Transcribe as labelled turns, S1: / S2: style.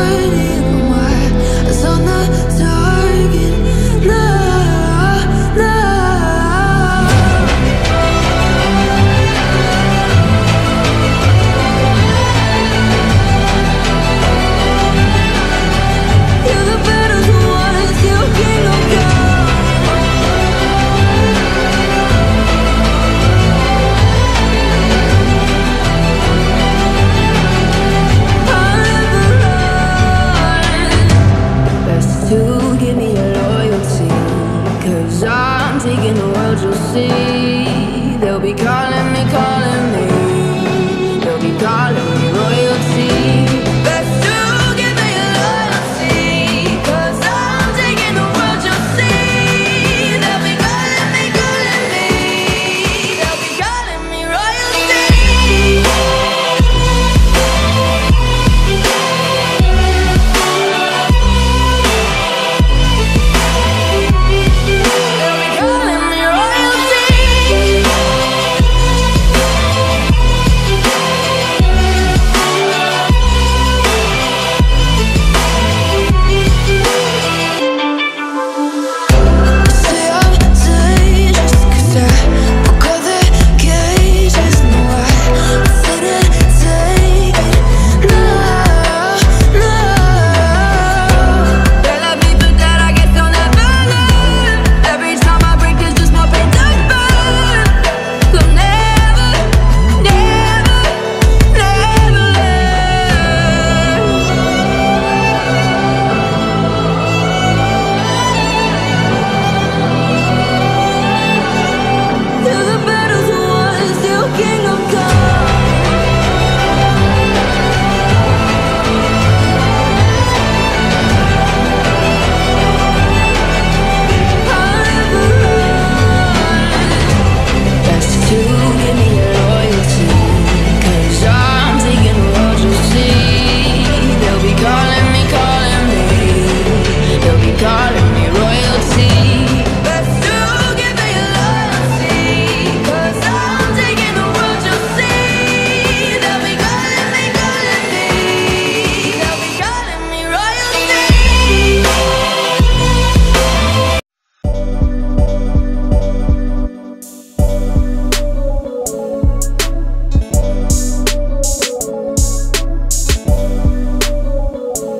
S1: good Taking the world, you'll see. They'll be calling